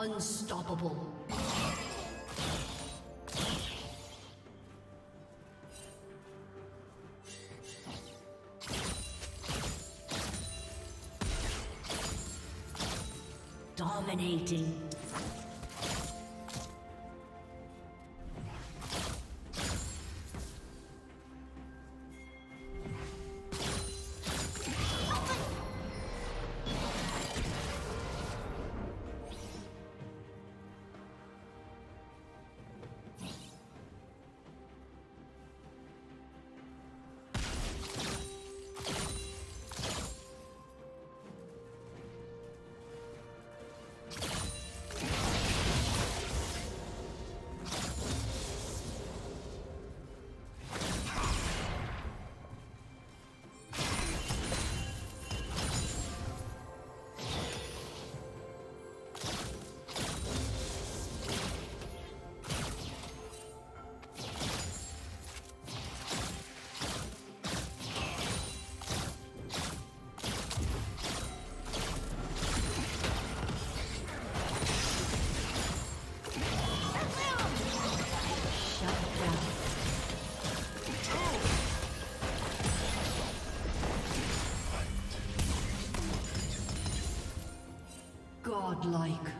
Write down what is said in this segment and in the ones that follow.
Unstoppable. Godlike.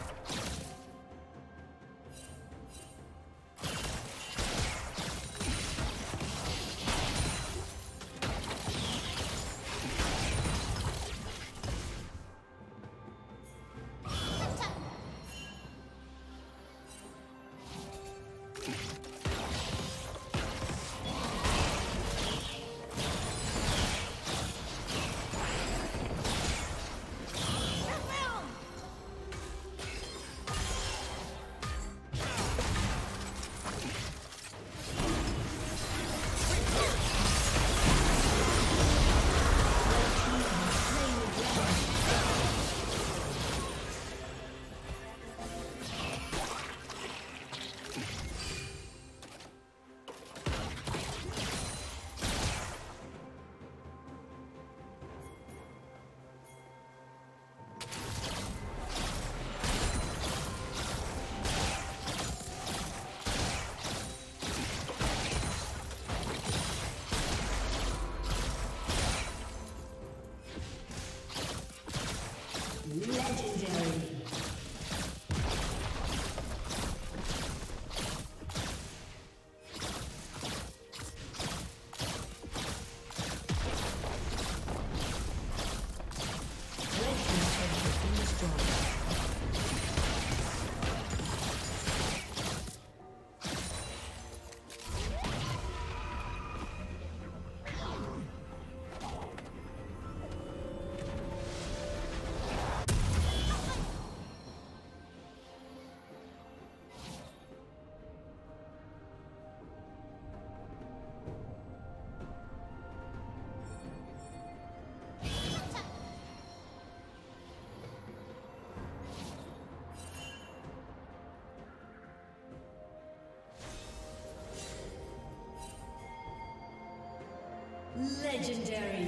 Legendary.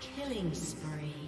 Killing spree.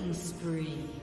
Killing spree.